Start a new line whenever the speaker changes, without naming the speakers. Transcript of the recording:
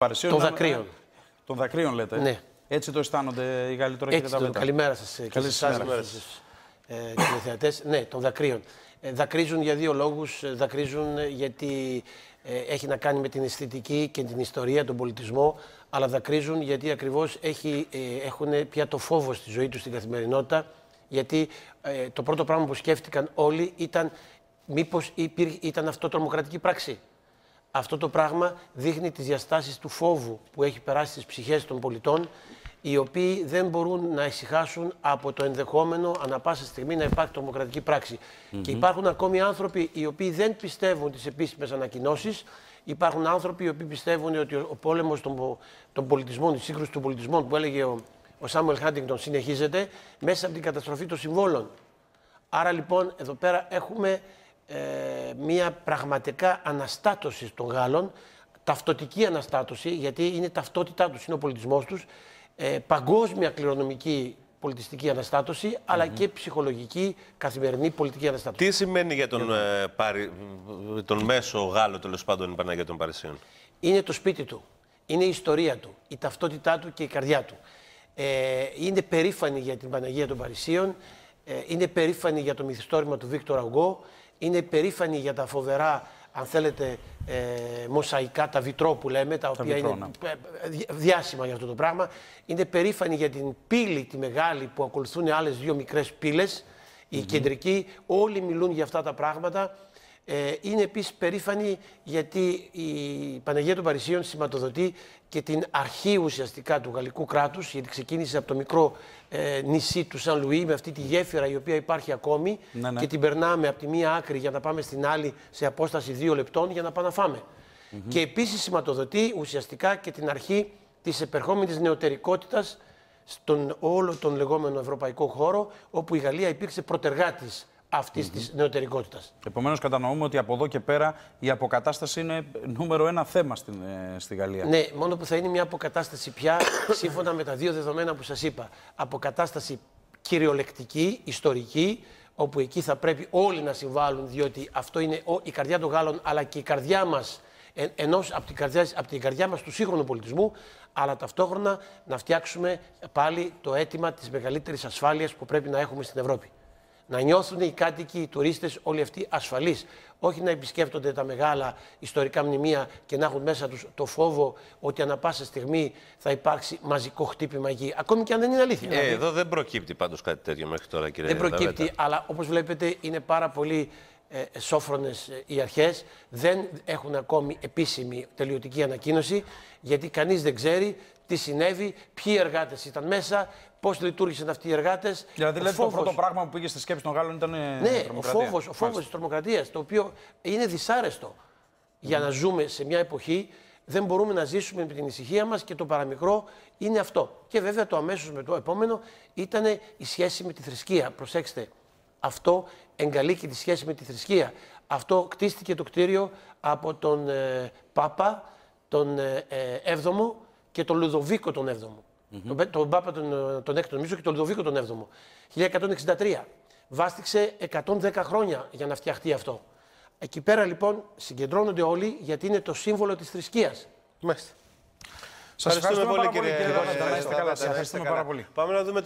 Παρισίων
Των
ήταν-
δακρύων.
Των δακρύων λέτε.
Ναι.
Έτσι το αισθάνονται οι Γάλλοι τώρα
Έτσι
κύριε
το,
Ταβέτα.
καλημέρα σας ε, και
Καλή
σε εσάς
σήμερα.
και στους ε, τηλεθεατές. Ναι, των δακρύων. Ε, δακρύζουν για δύο λόγους. Ε, Δακρύζουν ε, γιατί ε, έχει να κάνει με την αισθητική και την ιστορία, τον πολιτισμό, αλλά δακρύζουν γιατί ακριβώς έχει, ε, έχουν πια το φόβο στη ζωή τους στην καθημερινότητα, γιατί ε, το πρώτο πράγμα που σκέφτηκαν όλοι ήταν μήπως υπήρ- ήταν αυτό τρομοκρατική πράξη. Αυτό το πράγμα δείχνει τις διαστάσεις του φόβου που έχει περάσει στις ψυχές των πολιτών, οι οποίοι δεν μπορούν να ησυχάσουν από το ενδεχόμενο ανα πάσα στιγμή να υπάρχει τρομοκρατική πράξη. Και υπάρχουν ακόμη άνθρωποι οι οποίοι δεν πιστεύουν τις επίσημες ανακοινώσεις. Υπάρχουν άνθρωποι οι οποίοι πιστεύουν ότι ο ο πόλεμος των, πο- των πολιτισμών, η σύγκρουση των πολιτισμών που έλεγε ο, ο Σάμουελ Χάντιγκτον συνεχίζεται μέσα από την καταστροφή των συμβόλων. Άρα λοιπόν εδώ πέρα έχουμε ε, μια πραγματικά αναστάτωση των Γάλλων, ταυτοτική αναστάτωση, γιατί είναι η ταυτότητά τους, είναι ο πολιτισμός τους, ε, παγκόσμια κληρονομική πολιτιστική αναστάτωση, αλλά και ψυχολογική καθημερινή πολιτική αναστάτωση.
Τι σημαίνει για τον, ε, Παρι- τον μέσο Γάλλο τέλος πάντων η Παναγία των Παρισίων;
Είναι το σπίτι του, είναι η ιστορία του, η ταυτότητά του και η καρδιά του. Ε, είναι περήφανη για την Παναγία των Παρισίων, ε, είναι περήφανη για το μυθιστόρημα του Βίκτορ Αγκό, είναι περήφανη για τα φοβερά, αν θέλετε, ε, μοσαϊκά, τα βιτρό που λέμε, τα οποία
βιτρό,
είναι ε, δι- διάσημα για αυτό το πράγμα. Είναι περήφανη για την πύλη τη μεγάλη που ακολουθούν άλλες δύο μικρές πύλες, η κεντρική, όλοι μιλούν για αυτά τα πράγματα. Ε, είναι επίσης περήφανη γιατί η Παναγία των Παρισίων σηματοδοτεί και την αρχή ουσιαστικά του γαλλικού κράτους, γιατί ξεκίνησε από το μικρό ε, νησί του Σαν Λουί με αυτή τη γέφυρα η οποία υπάρχει ακόμη
Ναι, ναι.
και την περνάμε από τη μία άκρη για να πάμε στην άλλη σε απόσταση δύο λεπτών για να πάμε να φάμε. Και επίσης σηματοδοτεί ουσιαστικά και την αρχή της επερχόμενης νεωτερικότητας στον όλο τον λεγόμενο ευρωπαϊκό χώρο, όπου η Γαλλία υπήρξε προτεργάτης αυτής της νεωτερικότητας.
Επομένως, κατανοούμε ότι από εδώ και πέρα η αποκατάσταση είναι νούμερο ένα θέμα στην, ε, στη Γαλλία.
Ναι, μόνο που θα είναι μια αποκατάσταση πια, σύμφωνα με τα δύο δεδομένα που σας είπα. Αποκατάσταση κυριολεκτική, ιστορική, όπου εκεί θα πρέπει όλοι να συμβάλλουν, διότι αυτό είναι ο- η καρδιά των Γάλλων, αλλά και η καρδιά μας, ε, ενός από την καρδιά, από την καρδιά μας του σύγχρονου πολιτισμού, αλλά ταυτόχρονα να φτιάξουμε πάλι το αίτημα της μεγαλύτερης ασφάλειας που πρέπει να έχουμε στην Ευρώπη. Να νιώθουν οι κάτοικοι, οι τουρίστες, όλοι αυτοί ασφαλείς. Όχι να επισκέπτονται τα μεγάλα ιστορικά μνημεία και να έχουν μέσα τους το φόβο ότι ανα πάσα στιγμή θα υπάρξει μαζικό χτύπημα εκεί. Ακόμη και αν δεν είναι αλήθεια.
Ε,
δηλαδή.
εδώ δεν προκύπτει πάντως κάτι τέτοιο μέχρι τώρα, κύριε
Δεν προκύπτει,
Δαβέτα.
αλλά όπως βλέπετε είναι πάρα πολύ ε, σόφρονες ε, οι αρχές. Δεν έχουν ακόμη επίσημη τελειωτική ανακοίνωση, γιατί κανείς δεν ξέρει τι συνέβη, ποιοι εργάτες ήταν μέσα, πώς λειτουργήσαν αυτοί οι εργάτες.
Δηλαδή,
Ο
λέτε, το
φόβος-
πρώτο πράγμα που πήγες στη σκέψη των Γάλλων ήταν. ε,
ναι, ο
τρομοκρατία.
φόβος, ο φόβος της τρομοκρατίας, το οποίο είναι δυσάρεστο για να ζούμε σε μια εποχή. Δεν μπορούμε να ζήσουμε με την ησυχία μας και το παραμικρό είναι αυτό. Και βέβαια το αμέσως με το επόμενο ήταν η σχέση με τη θρησκεία. Προσέξτε, αυτό εγκαλεί και τη σχέση με τη θρησκεία. Αυτό κτίστηκε το κτίριο από τον ε, Πάπα, τον ε, ε, 7ο και τον Λουδοβίκο τον 7ο. Τον, πέ- τον Πάπα τον, ε, τον 6ο νομίζω και τον Λουδοβίκο τον 7ο. 1163. Βάστηξε 110 χρόνια για να φτιαχτεί αυτό. Εκεί πέρα λοιπόν συγκεντρώνονται όλοι γιατί είναι το σύμβολο της θρησκείας.
Μάλιστα.
Σας ευχαριστούμε, πάρα πολύ, κύριε
κύριε
Δαβέτα. Να είστε
Δαβέτα.
καλά.
Να
Σας
είστε
ευχαριστούμε
καλά.
πάρα πολύ.
Πάμε να δούμε